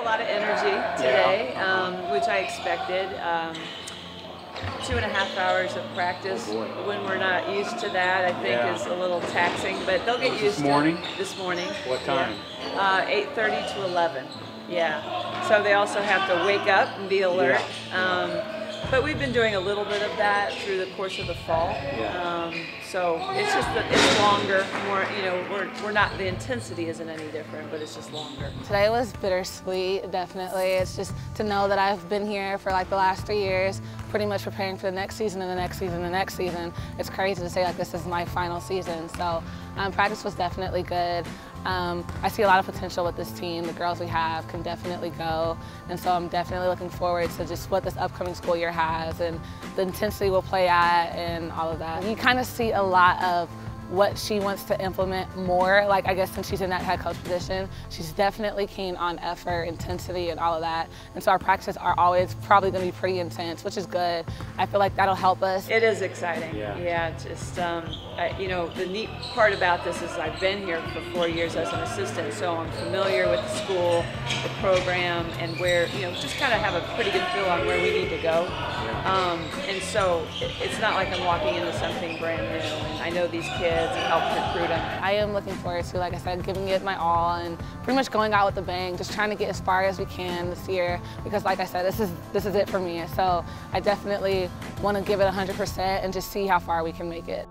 a lot of energy today, um, which I expected. Um, two and a half hours of practice Oh, when we're not used to that, I think Yeah. is a little taxing, but they'll get used this morning? to it. This morning. What yeah. time? Uh, 8.30 to 11. Yeah. So they also have to wake up and be alert. Um, but we've been doing a little bit of that through the course of the fall. Yeah. Um, so it's just that it's longer, more, you know, we're, we're not, the intensity isn't any different, but it's just longer. Today was bittersweet, definitely. It's just to know that I've been here for like the last three years, pretty much preparing for the next season and the next season and the next season. It's crazy to say like this is my final season. So um, practice was definitely good. Um, I see a lot of potential with this team. The girls we have can definitely go. And so I'm definitely looking forward to just what this upcoming school year has and the intensity we'll play at and all of that. You kind of see a lot of what she wants to implement more. Like I guess since she's in that head coach position, she's definitely keen on effort, intensity, and all of that. And so our practices are always probably going to be pretty intense, which is good. I feel like that'll help us. It is exciting. Yeah. yeah just um, I, you know, the neat part about this is I've been here for four years as an assistant, so I'm familiar with the school, the program, and where you know, just kind of have a pretty good feel on where we need to go. Um, and so it, it's not like I'm walking into something brand new. And I know these kids and help recruit them. I am looking forward to, like I said, giving it my all and pretty much going out with a bang, just trying to get as far as we can this year because like I said, this is this is it for me. So I definitely want to give it 100% and just see how far we can make it.